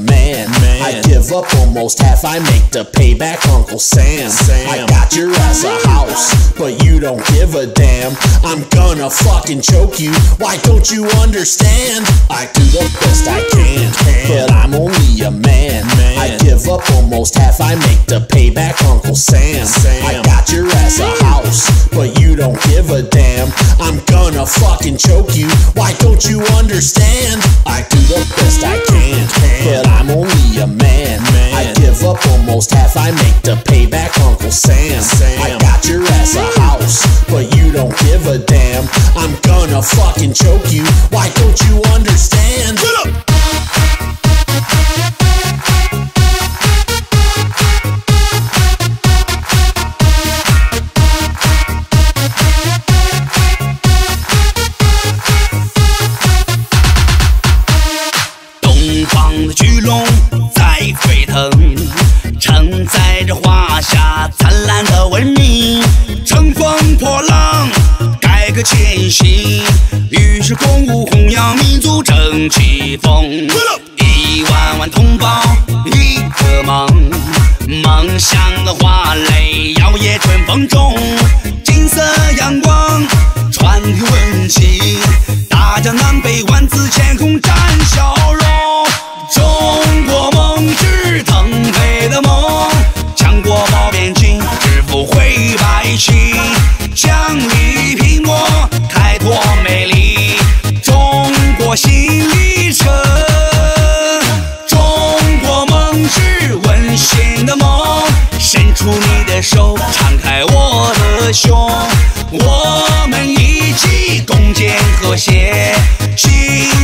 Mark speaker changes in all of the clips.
Speaker 1: man. man. I give up almost half, I make the payback Uncle Sam. I got your ass a house, but you don't give a damn. I'm gonna fucking choke you, why don't you understand? I do the best I can, but I'm only a man. Almost half, I make the payback Uncle Sam. Sam. I got your ass a house, but you don't give a damn. I'm gonna fucking choke you, why don't you understand? I do the best I can, but I'm only a man. man. I give up almost half, I make the payback Uncle Sam. I got your ass a house, but you don't give a damn. I'm gonna fucking choke you, why don't you
Speaker 2: 方的巨龙在沸腾承载着华夏灿烂的文明乘风破浪改革前行与世共舞弘扬民族正气风一万万同胞一个梦梦想的花蕾摇曳春风中金色阳光传递温情大江南北万紫千红展笑会百姓，奖励拼搏。新里程，中国梦是温馨的梦，伸出你的手，敞开我的胸，我们一起共建和谐幸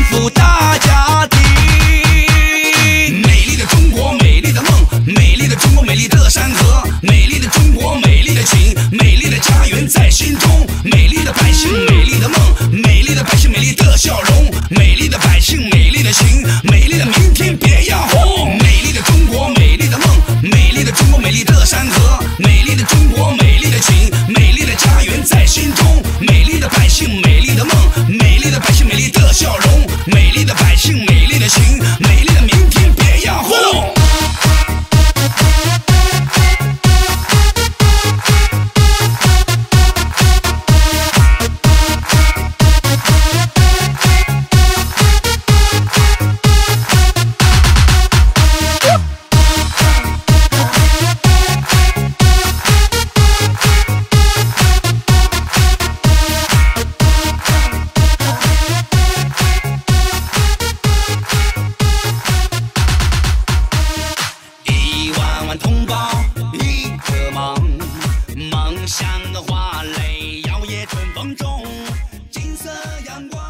Speaker 2: 福大 I'm one.